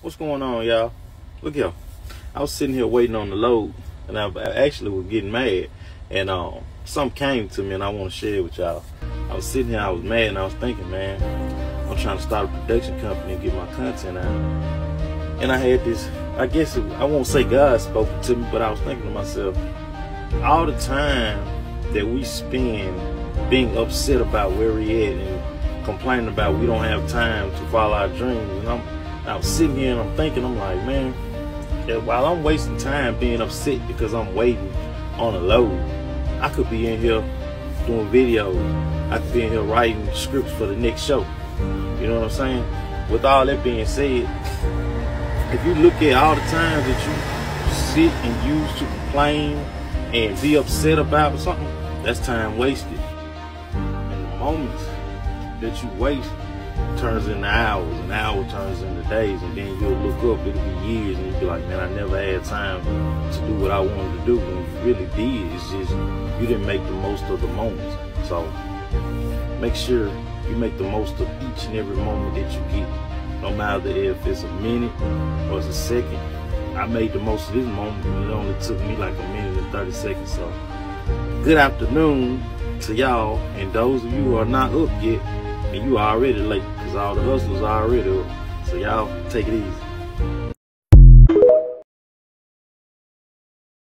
What's going on, y'all? Look here. I was sitting here waiting on the load, and I actually was getting mad. And um, something came to me, and I want to share it with y'all. I was sitting here, I was mad, and I was thinking, man, I'm trying to start a production company and get my content out. And I had this, I guess, it, I won't say God spoke to me, but I was thinking to myself, all the time that we spend being upset about where we at and complaining about we don't have time to follow our dreams. And I'm, I was sitting here and I'm thinking, I'm like, man, while I'm wasting time being upset because I'm waiting on a load, I could be in here doing videos. I could be in here writing scripts for the next show. You know what I'm saying? With all that being said, if you look at all the times that you sit and use to complain and be upset about something, that's time wasted. And the moments that you waste turns into hours, and hour turns into days, and then you'll look up, it'll be years, and you'll be like, man, I never had time to do what I wanted to do. When you really did, it's just you didn't make the most of the moments. So make sure you make the most of each and every moment that you get. No matter if it's a minute or it's a second. I made the most of this moment. And it only took me like a minute and 30 seconds. So good afternoon to y'all. And those of you who are not up yet, and you already late because all the hustlers are already up. So y'all take it easy.